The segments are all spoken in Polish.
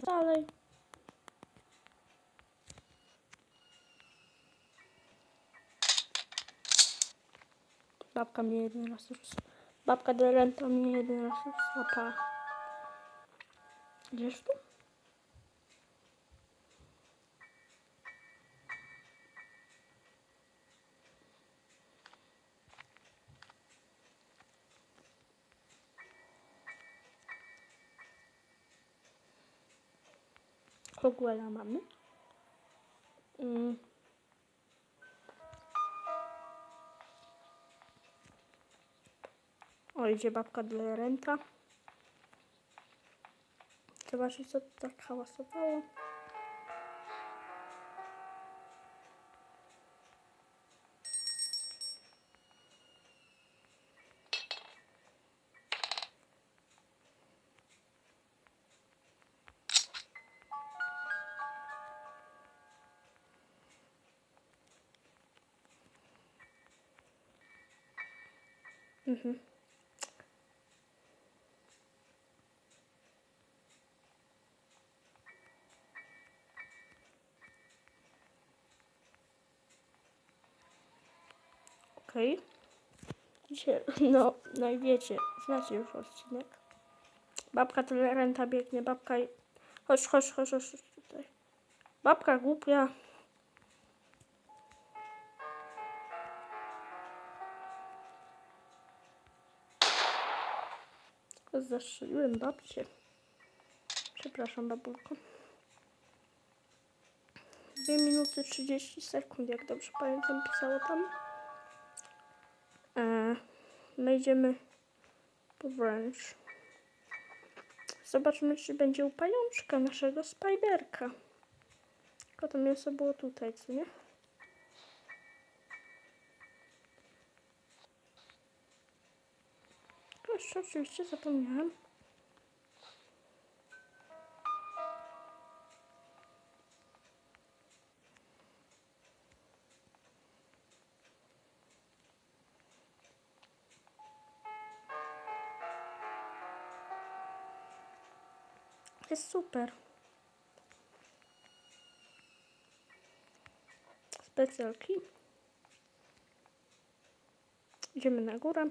dalej. Babka mnie jeden raz już... Babka Delenta mnie jeden raz już złapała. Idziesz tu? Hogwella mamy. Mm. O, idzie babka dla renta. Zobaczcie, co tak hałasowało. Mhm. Okej. Dzisiaj, no, no i wiecie, znacie już odcinek. Babka toleranta biegnie, babka... chodź, chodź, chodź chodź tutaj. Babka głupia. Zastrzeliłem babcię. Przepraszam, babulko. 2 minuty 30 sekund, jak dobrze pamiętam, pisało tam. E, my idziemy po wręcz. Zobaczmy, czy będzie u pajączka naszego spiderka. Tylko to mięso było tutaj, co nie? Jeszcze oczywiście zapomniałem. Jest super. Specjalki. Idziemy na górę.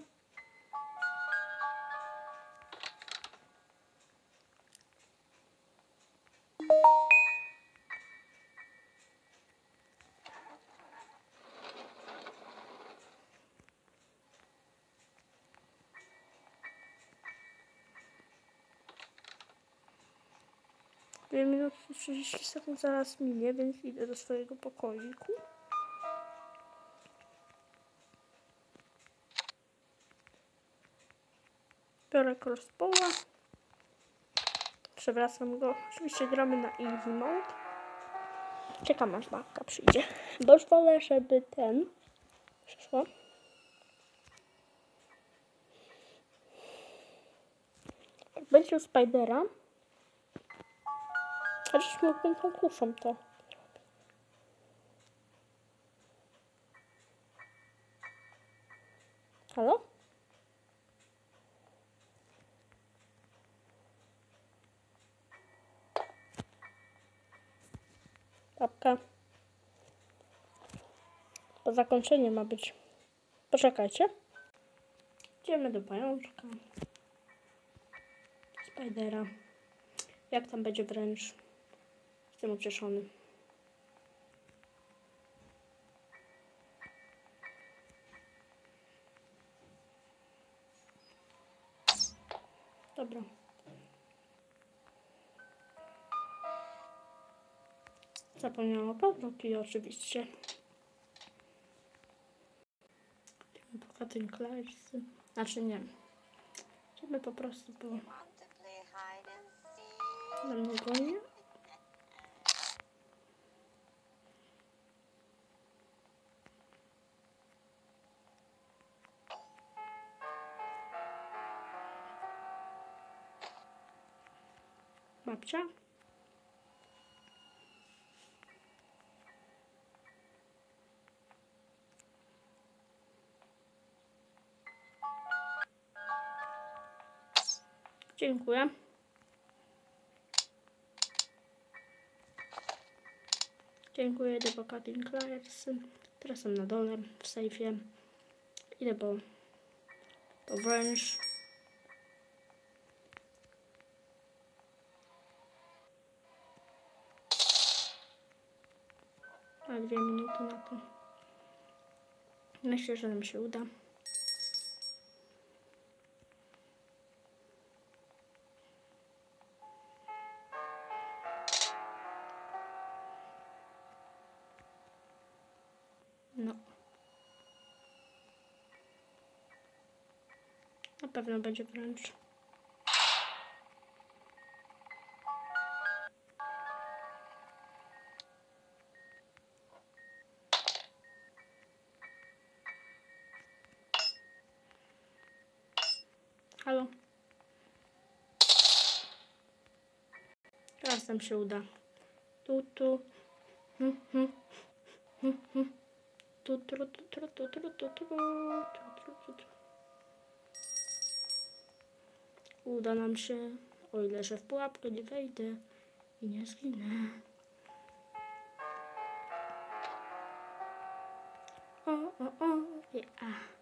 Dwie minuty 30 sekund zaraz minie, więc idę do swojego pokoiku. Biorę crossbowa. Przewracam go. Oczywiście gramy na easy mode. Czekam aż babka przyjdzie. Bo już wolę, żeby ten przyszła. Jak będzie u Spidera, Chociaż mógłbym tą to. Halo? Babka. Po zakończeniu ma być. Poczekajcie. Idziemy do pajączka. Spidera. Jak tam będzie wręcz? Jestem ucieszony. Dobra. Zapomniałam o paznokci oczywiście. Idziemy po Katyn. Znaczy nie. Idziemy po prostu po... Na mnie goni. babcia? Dziękuję. Dziękuję, idę po Cutting Clients. Teraz jestem na dole, w sejfie. Idę po, po wręcz. Dwie minuty na to. Myślę, że nam się uda. No. Na pewno będzie wręcz. Halo? Teraz nam się uda. Tu, tu. Hmm, hmm. Hmm, hmm. Tu, tu, tru, tu, tru, tu, tru, tu, tru, tu, tru. Uda nam się, o ile że w pułapkę nie wejdę i nie zginę. O, o, o, yeah.